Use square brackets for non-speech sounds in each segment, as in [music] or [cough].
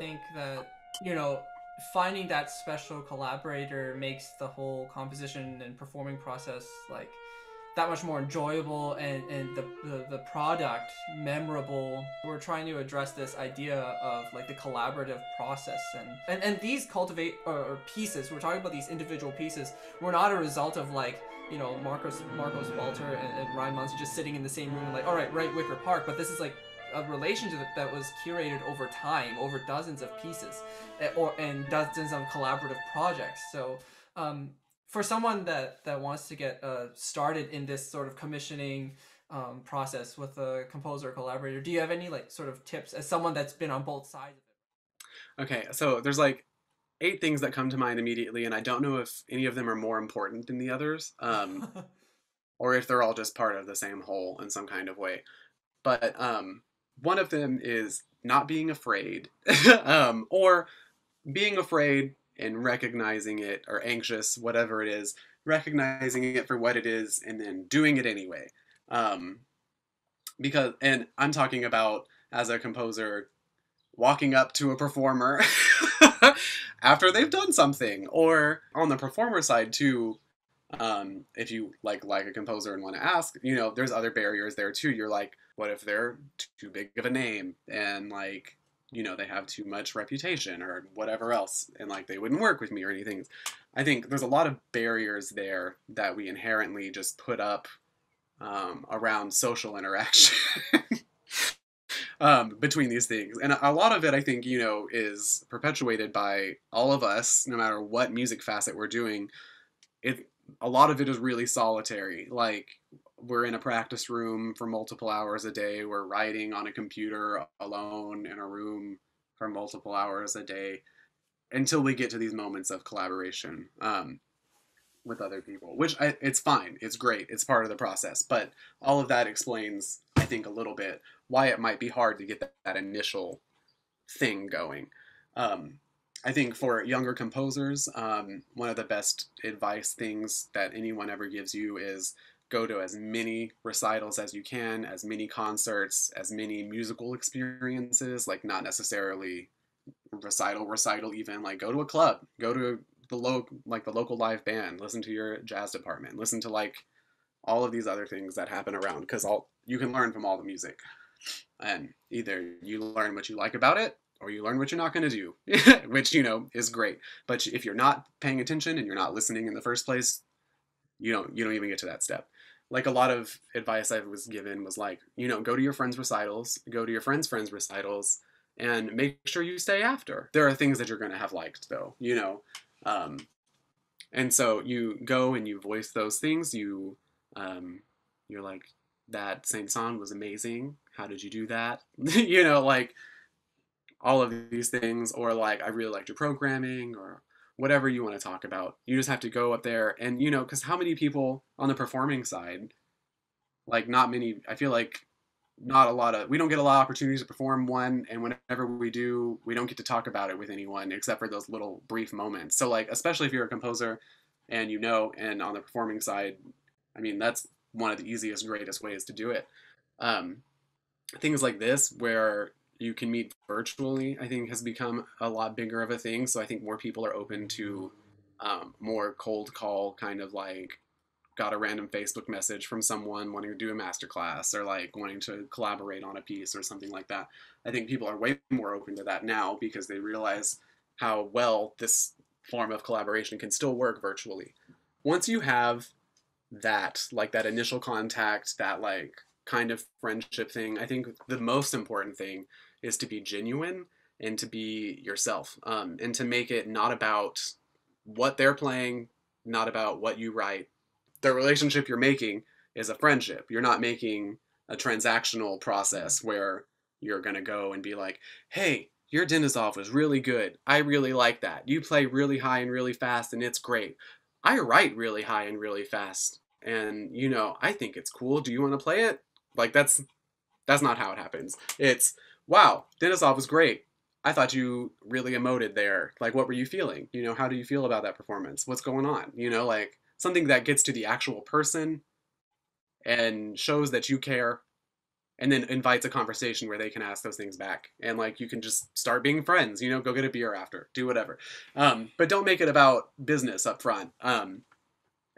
think that you know finding that special collaborator makes the whole composition and performing process like that much more enjoyable and, and the, the, the product memorable. We're trying to address this idea of like the collaborative process and, and, and these cultivate or, or pieces, we're talking about these individual pieces, were not a result of like, you know, Marcos Marcos Balter and, and Ryan Muncy just sitting in the same room like, all right, right Wicker Park, but this is like a relationship that was curated over time, over dozens of pieces, eh, or and dozens of collaborative projects. So um, for someone that that wants to get uh, started in this sort of commissioning um, process with a composer or collaborator, do you have any like sort of tips as someone that's been on both sides of it? Okay, so there's like eight things that come to mind immediately, and I don't know if any of them are more important than the others, um, [laughs] or if they're all just part of the same whole in some kind of way. But um, one of them is not being afraid, [laughs] um, or being afraid and recognizing it or anxious, whatever it is, recognizing it for what it is and then doing it anyway. Um, because, and I'm talking about as a composer walking up to a performer [laughs] after they've done something, or on the performer side too. Um, if you like like a composer and want to ask, you know, there's other barriers there too. You're like, what if they're too big of a name? And like you know they have too much reputation or whatever else and like they wouldn't work with me or anything. I think there's a lot of barriers there that we inherently just put up um, around social interaction [laughs] um, between these things. And a lot of it i think you know is perpetuated by all of us no matter what music facet we're doing. It a lot of it is really solitary. Like we're in a practice room for multiple hours a day. We're writing on a computer alone in a room for multiple hours a day until we get to these moments of collaboration um, with other people, which I, it's fine. It's great. It's part of the process. But all of that explains, I think, a little bit why it might be hard to get that, that initial thing going. Um, I think for younger composers, um, one of the best advice things that anyone ever gives you is go to as many recitals as you can, as many concerts, as many musical experiences, like not necessarily recital, recital even, like go to a club, go to the low like the local live band, listen to your jazz department, listen to like all of these other things that happen around because all you can learn from all the music. And either you learn what you like about it or you learn what you're not going to do, [laughs] which you know is great. But if you're not paying attention and you're not listening in the first place, you don't you don't even get to that step like a lot of advice I was given was like, you know, go to your friends' recitals, go to your friends' friends' recitals, and make sure you stay after. There are things that you're going to have liked, though, you know. Um, and so you go and you voice those things. You, um, you're like, that Saint song was amazing. How did you do that? [laughs] you know, like all of these things, or like, I really liked your programming, or whatever you want to talk about. You just have to go up there and you know, because how many people on the performing side, like not many. I feel like not a lot of we don't get a lot of opportunities to perform one, and whenever we do, we don't get to talk about it with anyone except for those little brief moments. So like, especially if you're a composer and you know, and on the performing side, I mean, that's one of the easiest, greatest ways to do it. Um, things like this where you can meet virtually, I think has become a lot bigger of a thing. So I think more people are open to um, more cold call kind of like got a random Facebook message from someone wanting to do a masterclass or like wanting to collaborate on a piece or something like that. I think people are way more open to that now because they realize how well this form of collaboration can still work virtually. Once you have that, like that initial contact, that like kind of friendship thing, I think the most important thing is to be genuine and to be yourself um, and to make it not about what they're playing, not about what you write. The relationship you're making is a friendship. You're not making a transactional process where you're going to go and be like, hey, your Denisov was really good. I really like that. You play really high and really fast, and it's great. I write really high and really fast, and you know, I think it's cool. Do you want to play it? Like that's that's not how it happens. It's wow, Denisov was great. I thought you really emoted there. Like, what were you feeling? You know, how do you feel about that performance? What's going on? You know, like something that gets to the actual person and shows that you care and then invites a conversation where they can ask those things back and like you can just start being friends you know go get a beer after do whatever um, but don't make it about business up front um,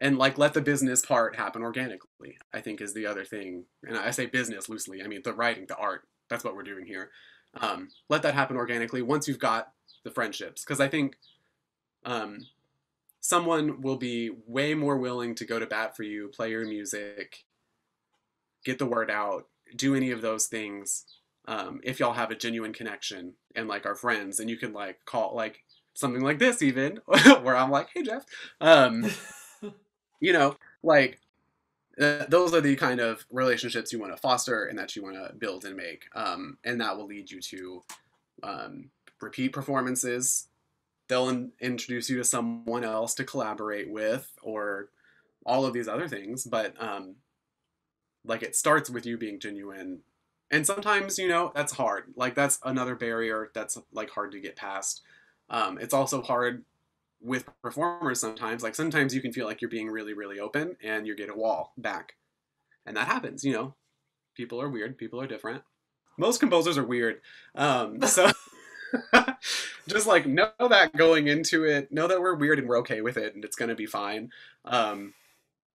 and like let the business part happen organically i think is the other thing and i say business loosely i mean the writing the art that's what we're doing here. Um, let that happen organically once you've got the friendships because i think um, someone will be way more willing to go to bat for you play your music get the word out do any of those things um, if y'all have a genuine connection and like are friends and you can like call like something like this even [laughs] where i'm like hey jeff. Um, [laughs] you know like those are the kind of relationships you want to foster and that you want to build and make um, and that will lead you to um, repeat performances. They'll in- introduce you to someone else to collaborate with or all of these other things but um, like it starts with you being genuine. And sometimes you know that's hard. Like that's another barrier that's like hard to get past. Um, it's also hard with performers sometimes like sometimes you can feel like you're being really really open and you get a wall back and that happens you know people are weird people are different most composers are weird um, [laughs] so [laughs] just like know that going into it know that we're weird and we're okay with it and it's gonna be fine um,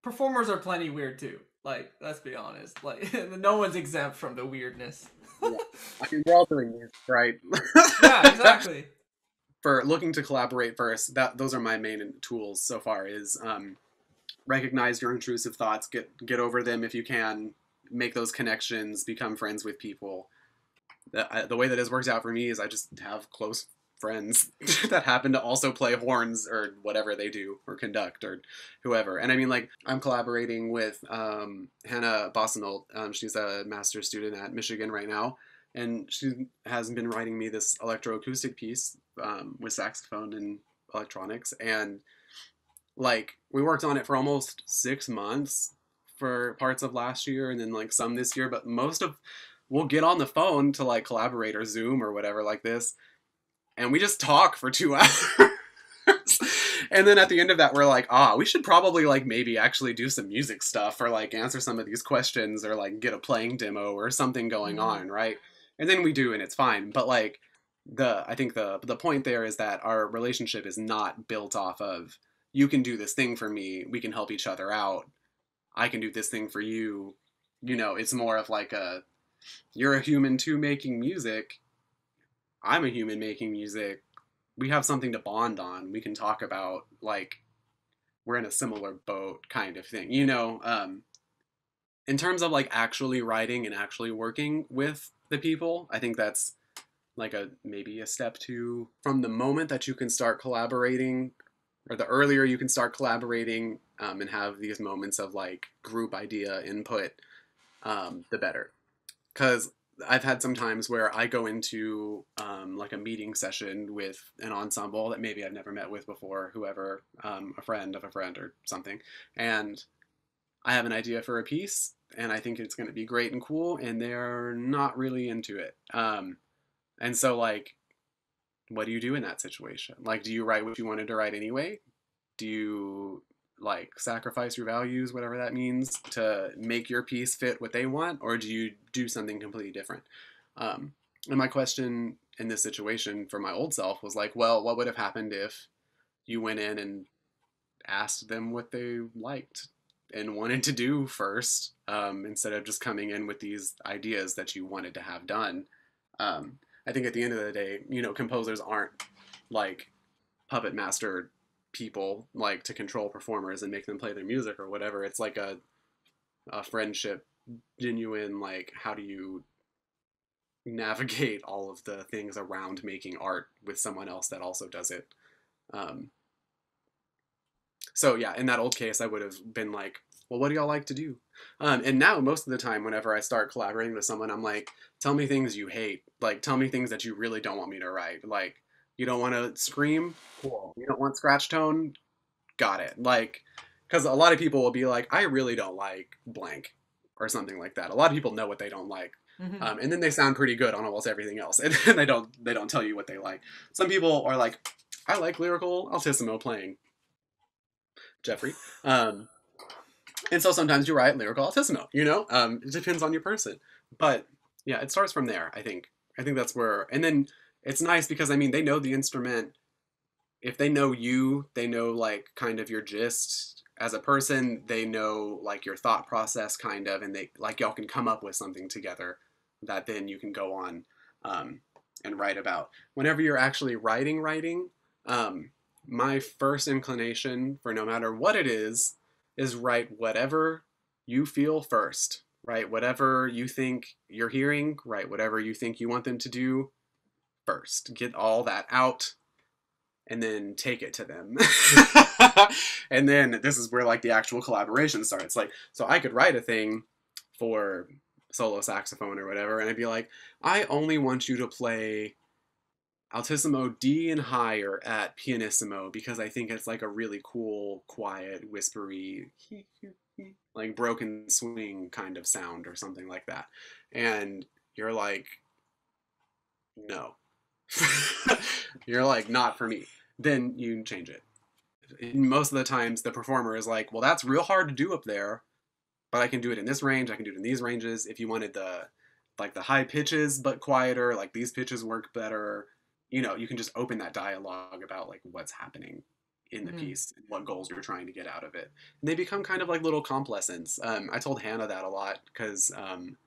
Performers are plenty weird too. Like, let's be honest. Like, [laughs] no one's exempt from the weirdness. I mean, we're all doing this, right? yeah, exactly. For looking to collaborate first, that those are my main tools so far. Is um, recognize your intrusive thoughts, get get over them if you can, make those connections, become friends with people. The, I, the way that has worked out for me is I just have close friends [laughs] that happen to also play horns or whatever they do or conduct or whoever. And I mean, like, I'm collaborating with um, Hannah Boissonneault. Um, she's a master's student at Michigan right now. And she has been writing me this electroacoustic piece um, with saxophone and electronics. And like, we worked on it for almost six months for parts of last year and then like some this year. But most of, we'll get on the phone to like collaborate or Zoom or whatever like this and we just talk for two [laughs] hours. and then at the end of that, we're like, ah, we should probably like maybe actually do some music stuff or like answer some of these questions or like get a playing demo or something going Mhm. on, right? And then we do, and it's fine. But like the, I think the the point there is that our relationship is not built off of you can do this thing for me, we can help each other out. I can do this thing for you. You know, it's more of like a you're a human too making music I'm a human making music. We have something to bond on. We can talk about like we're in a similar boat kind of thing. You know, um in terms of like actually writing and actually working with the people, I think that's like a maybe a step two from the moment that you can start collaborating or the earlier you can start collaborating um, and have these moments of like group idea input um, the better because I've had some times where I go into um, like a meeting session with an ensemble that maybe I've never met with before, whoever, um, a friend of a friend or something, and I have an idea for a piece, and I think it's going to be great and cool, and they're not really into it. And so, like, what do you do in that situation? Like, do you write what you wanted to write anyway? Do you like sacrifice your values, whatever that means, to make your piece fit what they want, or do you do something completely different? Um, and my question in this situation for my old self was like, well, what would have happened if you went in and asked them what they liked and wanted to do first, um, instead of just coming in with these ideas that you wanted to have done? Um, I think at the end of the day, you know, composers aren't like puppet master people like to control performers and make them play their music or whatever. It's like a a friendship, genuine like how do you navigate all of the things around making art with someone else that also does it. Um, so yeah, in that old case, I would have been like, well, what do y'all like to do? Um, and now, most of the time, whenever I start collaborating with someone, I'm like, tell me things you hate. Like, tell me things that you really don't want me to write. Like, you don't want to scream? Cool. You don't want scratch tone? Got it. Like, because a lot of people will be like, I really don't like blank or something like that. A lot of people know what they don't like, Mhm. um, and then they sound pretty good on almost everything else, [laughs] and then they don't they don't tell you what they like. Some people are like, I like lyrical altissimo playing. Jeffrey, um, and so sometimes you write lyrical altissimo. You know, um, it depends on your person. But yeah, it starts from there. I think. I think that's where, and then it's nice because I mean they know the instrument. If they know you, they know like kind of your gist as a person. They know like your thought process, kind of, and they like y'all can come up with something together that then you can go on um, and write about. Whenever you're actually writing, writing, um, my first inclination for no matter what it is is write whatever you feel first. Right, whatever you think you're hearing, right, whatever you think you want them to do first. Get all that out and then take it to them. [laughs] and then this is where like the actual collaboration starts. Like, so I could write a thing for solo saxophone or whatever, and I'd be like, I only want you to play altissimo D and higher at pianissimo because I think it's like a really cool, quiet, whispery, like broken swing kind of sound or something like that. And you're like, no. [laughs] you're like, not for me. Then you change it. Most of the times, the performer is like, well, that's real hard to do up there, but I can do it in this range. I can do it in these ranges. If you wanted the like the high pitches but quieter, like these pitches work better you know, you can just open that dialogue about like what's happening in the mm-hmm. piece and what goals you're trying to get out of it. And they become kind of like little comp lessons. Um, I told Hannah that a lot because um,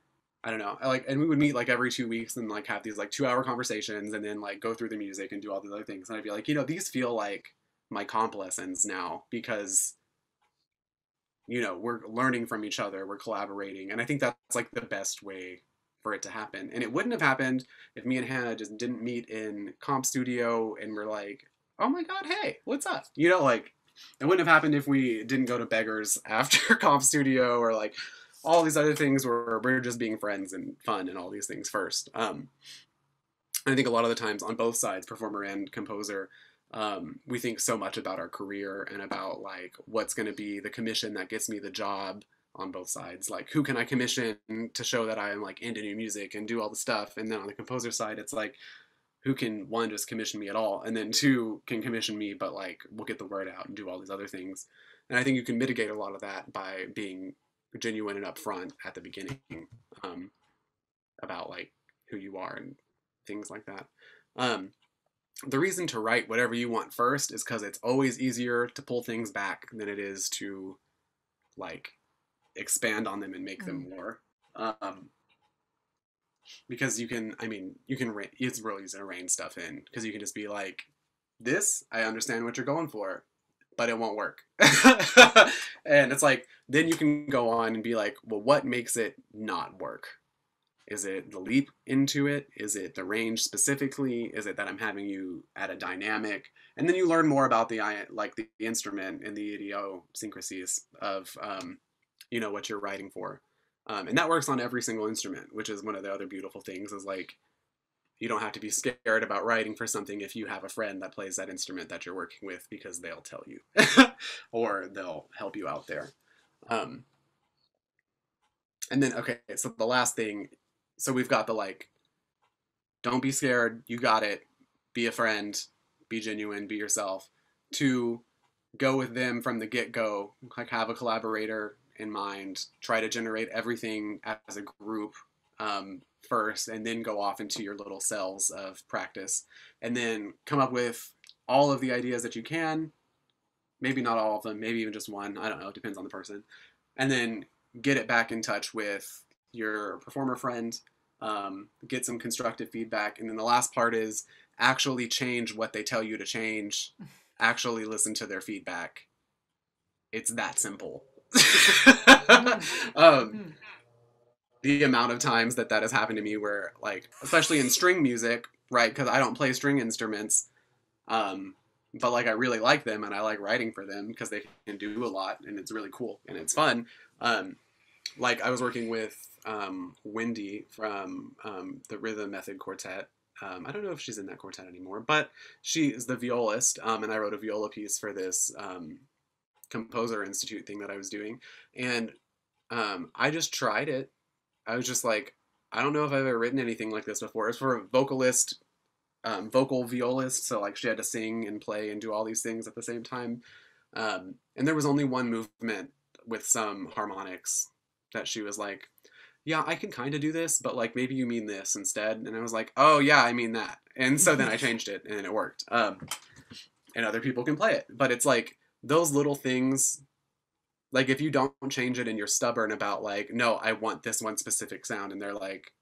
I don't know, I like, and we would meet like every two weeks and like have these like two hour conversations and then like go through the music and do all these other things. And I'd be like, you know, these feel like my comp lessons now because you know we're learning from each other we're collaborating and i think that's like the best way for it to happen. And it wouldn't have happened if me and Hannah just didn't meet in comp studio and we're like, oh my god, hey, what's up? You know, like it wouldn't have happened if we didn't go to beggars [laughs] after comp studio or like all these other things where we're just being friends and fun and all these things first. Um, I think a lot of the times on both sides, performer and composer, um, we think so much about our career and about like what's going to be the commission that gets me the job on both sides. Like, who can I commission to show that I am like into new music and do all the stuff? And then on the composer side, it's like, who can one just commission me at all, and then two can commission me, but like we'll get the word out and do all these other things. And I think you can mitigate a lot of that by being genuine and upfront at the beginning um, about like who you are and things like that. Um, the reason to write whatever you want first is because it's always easier to pull things back than it is to like expand on them and make them mm. more. Um, because you can, I mean, you can, it's really easy to rein stuff in because you can just be like, this, I understand what you're going for, but it won't work. [laughs] and it's like, then you can go on and be like, well, what makes it not work? Is it the leap into it? Is it the range specifically? Is it that I'm having you at a dynamic? And then you learn more about the like the instrument and the idiosyncrasies of um, you know what you're writing for. Um, and that works on every single instrument which is one of the other beautiful things is like you don't have to be scared about writing for something if you have a friend that plays that instrument that you're working with because they'll tell you [laughs] or they'll help you out there. Um, and then okay so the last thing so we've got the like don't be scared you got it be a friend be genuine be yourself to go with them from the get-go like have a collaborator in mind, try to generate everything as a group um, first, and then go off into your little cells of practice, and then come up with all of the ideas that you can. Maybe not all of them, maybe even just one. I don't know, it depends on the person. And then get it back in touch with your performer friend, um, get some constructive feedback. And then the last part is actually change what they tell you to change, [laughs] actually listen to their feedback. It's that simple. [laughs] um, the amount of times that that has happened to me where like especially in string music right because i don't play string instruments um, but like i really like them and i like writing for them because they can do a lot and it's really cool and it's fun. Um, like i was working with um, wendy from um, the rhythm method quartet. Um, I don't know if she's in that quartet anymore, but she is the violist, um, and I wrote a viola piece for this um, composer institute thing that I was doing, and um, I just tried it. I was just like, I don't know if I've ever written anything like this before. It's for a vocalist, um, vocal violist, so like she had to sing and play and do all these things at the same time. Um, and there was only one movement with some harmonics that she was like, yeah, I can kind of do this, but like maybe you mean this instead. And I was like, oh yeah, I mean that. And so then I [laughs] changed it and it worked. Um, and other people can play it, but it's like those little things. Like if you don't change it and you're stubborn about like, no, I want this one specific sound, and they're like,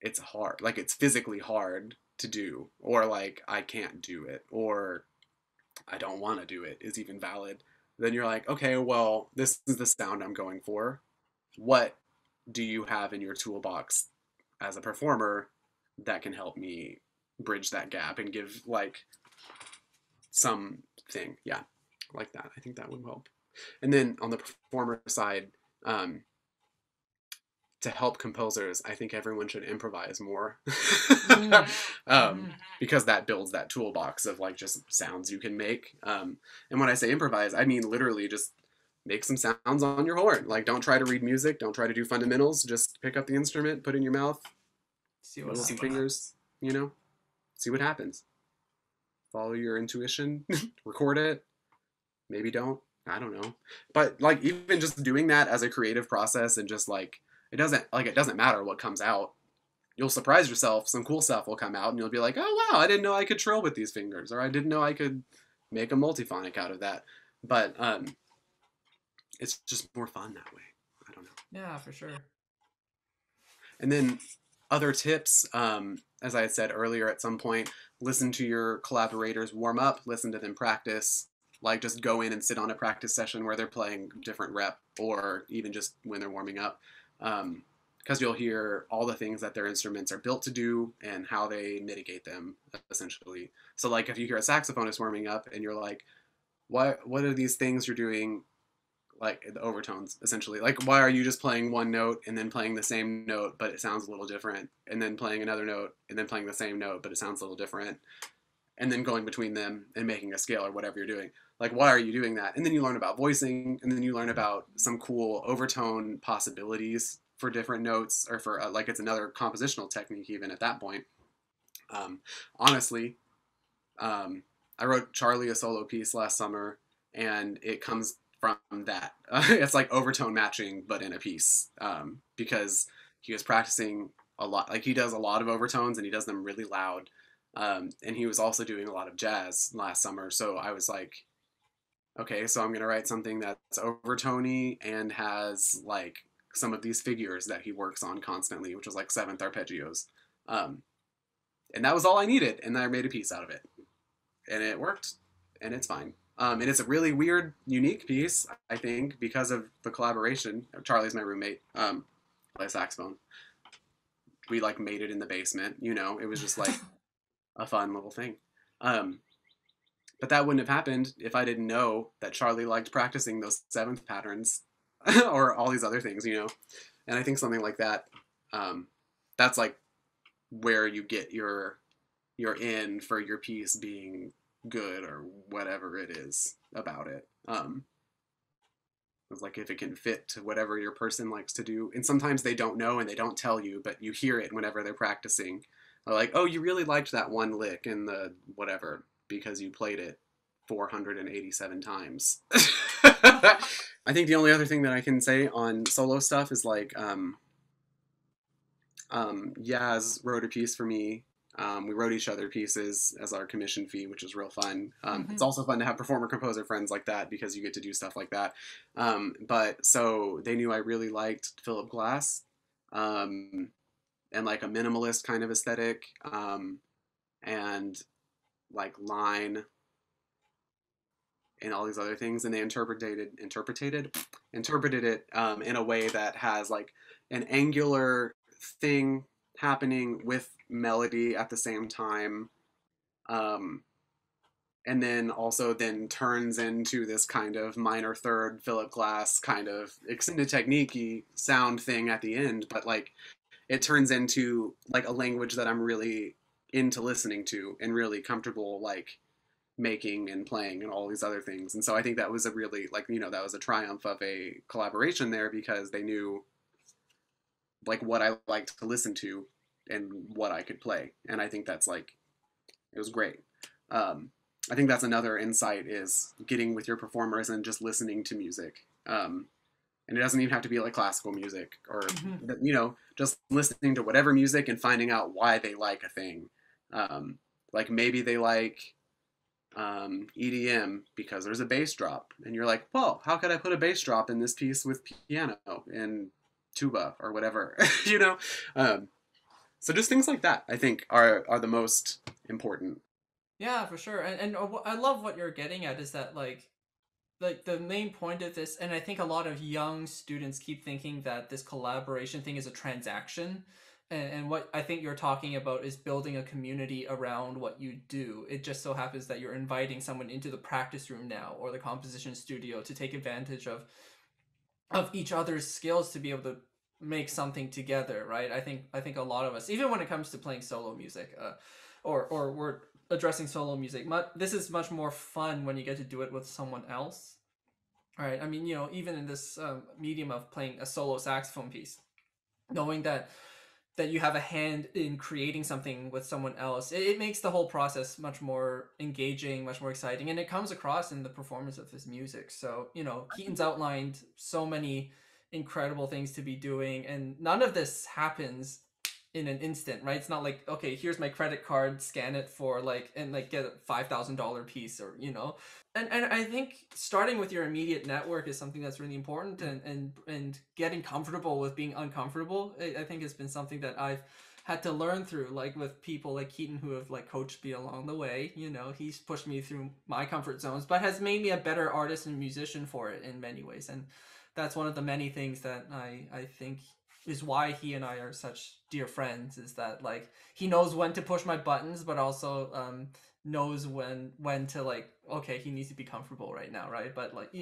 it's hard, like it's physically hard to do, or like I can't do it, or I don't want to do it is even valid. Then you're like, okay, well, this is the sound I'm going for. What do you have in your toolbox as a performer that can help me bridge that gap and give like something yeah like that. I think that would help. And then on the performer side um, to help composers i think everyone should improvise more. [laughs] Um, Mm-hmm. because that builds that toolbox of like just sounds you can make. Um, and when i say improvise i mean literally just make some sounds on your horn. Like don't try to read music. Don't try to do fundamentals. Just pick up the instrument put it in your mouth See what wiggle some fingers you know? See what happens. Follow your intuition. [laughs] Record it maybe don't i don't know. But like even just doing that as a creative process and just like it doesn't like it doesn't matter what comes out. You'll surprise yourself some cool stuff will come out and you'll be like oh wow i didn't know i could trill with these fingers or i didn't know i could make a multiphonic out of that. But um it's just more fun that way. I don't know. Yeah, for sure. and then other tips, um, as I had said earlier at some point, listen to your collaborators warm up, listen to them practice. Like just go in and sit on a practice session where they're playing different rep or even just when they're warming up. Um, because you'll hear all the things that their instruments are built to do and how they mitigate them, essentially. So, like, if you hear a saxophonist warming up and you're like, what, what are these things you're doing like the overtones essentially like why are you just playing one note and then playing the same note but it sounds a little different and then playing another note and then playing the same note but it sounds a little different and then going between them and making a scale or whatever you're doing like why are you doing that and then you learn about voicing and then you learn about some cool overtone possibilities for different notes or for uh, like it's another compositional technique even at that point um, honestly um, i wrote charlie a solo piece last summer and it comes from that. [laughs] it's like overtone matching, but in a piece, um, because he was practicing a lot. Like he does a lot of overtones, and he does them really loud. Um, and he was also doing a lot of jazz last summer. So I was like, okay, so I'm gonna write something that's over Tony and has like some of these figures that he works on constantly, which was like seventh arpeggios. Um, and that was all I needed, and I made a piece out of it, and it worked, and it's fine. Um, and it's a really weird, unique piece, I think, because of the collaboration. Charlie's my roommate, um, play saxophone. We like made it in the basement, you know. It was just like [laughs] a fun little thing. Um, but that wouldn't have happened if I didn't know that Charlie liked practicing those seventh patterns [laughs] or all these other things, you know. And I think something like that, um, that's like where you get your your in for your piece being good or whatever it is about it. Um, it's like if it can fit to whatever your person likes to do. And sometimes they don't know and they don't tell you, but you hear it whenever they're practicing. Like, oh, you really liked that one lick in the whatever because you played it 487 times. [laughs] I think the only other thing that I can say on solo stuff is like, um, um, Yaz wrote a piece for me um, we wrote each other pieces as our commission fee, which was real fun. Um, Mhm. It's also fun to have performer composer friends like that because you get to do stuff like that. Um, but so they knew I really liked Philip Glass um, and like a minimalist kind of aesthetic um, and like line and all these other things. And they interpreted interpreted interpreted it um, in a way that has like an angular thing happening with melody at the same time um, and then also then turns into this kind of minor third philip glass kind of extended technique sound thing at the end but like it turns into like a language that i'm really into listening to and really comfortable like making and playing and all these other things and so i think that was a really like you know that was a triumph of a collaboration there because they knew like what I liked to listen to and what I could play. And I think that's like it was great. Um, I think that's another insight is getting with your performers and just listening to music Um, and it doesn't even have to be like classical music or Mhm. you know just listening to whatever music and finding out why they like a thing. Um, like maybe they like um, EDM because there's a bass drop, and you're like, well, how could I put a bass drop in this piece with piano and tuba or whatever, [laughs] you know? Um, so just things like that, I think, are are the most important. Yeah, for sure. And and uh, I love what you're getting at is that like like the main point of this and I think a lot of young students keep thinking that this collaboration thing is a transaction. And, and what I think you're talking about is building a community around what you do. It just so happens that you're inviting someone into the practice room now or the composition studio to take advantage of of each other's skills to be able to make something together, right? I think I think a lot of us, even when it comes to playing solo music, uh, or or we're addressing solo music, mu- this is much more fun when you get to do it with someone else. Right? I mean, you know, even in this um, medium of playing a solo saxophone piece, knowing that that you have a hand in creating something with someone else, it, it makes the whole process much more engaging, much more exciting, and it comes across in the performance of his music. So, you know, Keaton's outlined so many incredible things to be doing, and none of this happens in an instant, right? It's not like, okay, here's my credit card, scan it for like and like get a five thousand dollar piece or you know. And and I think starting with your immediate network is something that's really important and and, and getting comfortable with being uncomfortable, I, I think has been something that I've had to learn through, like with people like Keaton who have like coached me along the way. You know, he's pushed me through my comfort zones, but has made me a better artist and musician for it in many ways. And that's one of the many things that I I think is why he and I are such dear friends is that like he knows when to push my buttons but also um knows when when to like okay he needs to be comfortable right now right? But like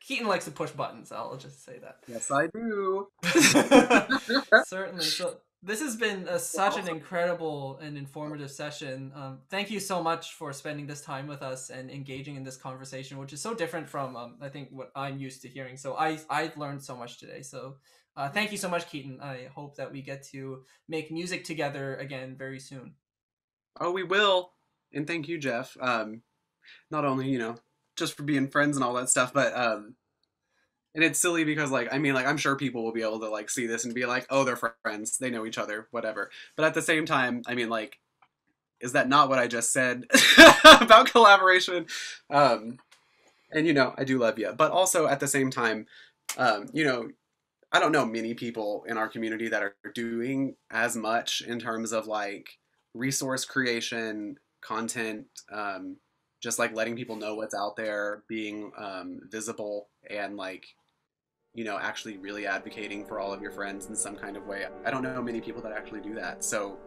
Keaton likes to push buttons I'll just say that. Yes, I do. [laughs] [laughs] certainly. So this has been a, such an incredible and informative session. Um, thank you so much for spending this time with us and engaging in this conversation which is so different from um, i think what i'm used to hearing. So i i've learned so much today. So uh, thank you so much keaton i hope that we get to make music together again very soon Oh, we will. And thank you, Jeff. Um, not only you know just for being friends and all that stuff, but um, and it's silly because like I mean like I'm sure people will be able to like see this and be like, oh, they're friends, they know each other, whatever. But at the same time, I mean like, is that not what I just said [laughs] about collaboration? Um, and you know I do love you, but also at the same time, um, you know. I don't know many people in our community that are doing as much in terms of like resource creation, content, um, just like letting people know what's out there, being um, visible, and like, you know, actually really advocating for all of your friends in some kind of way. I don't know many people that actually do that. So,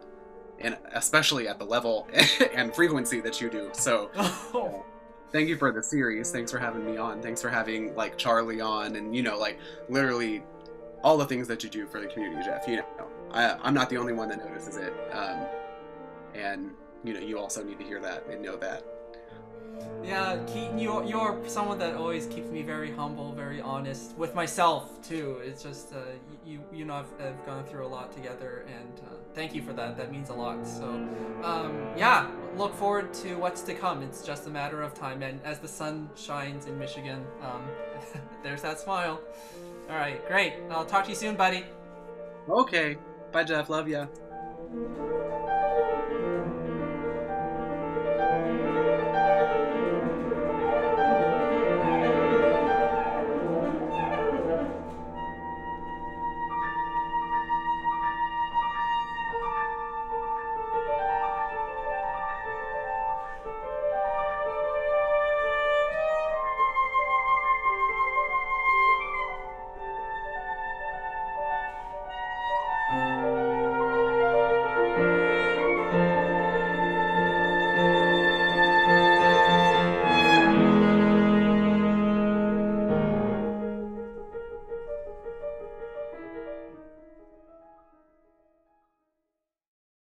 and especially at the level [laughs] and frequency that you do. So, [laughs] oh thank you for the series. Thanks for having me on. Thanks for having like Charlie on, and you know, like literally all the things that you do for the community, Jeff. You know, I, I'm not the only one that notices it, um, and you know, you also need to hear that and know that. Yeah, Keaton, you're, you're someone that always keeps me very humble, very honest with myself too. It's just uh, you, you know, I've, I've gone through a lot together, and uh, thank you for that. That means a lot. So, um, yeah, look forward to what's to come. It's just a matter of time, and as the sun shines in Michigan, um, [laughs] there's that smile. All right, great. I'll talk to you soon, buddy. Okay, bye, Jeff. Love ya.